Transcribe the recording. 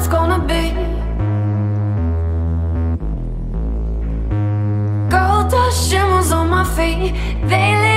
it's gonna be. Gold dust shimmers on my feet. They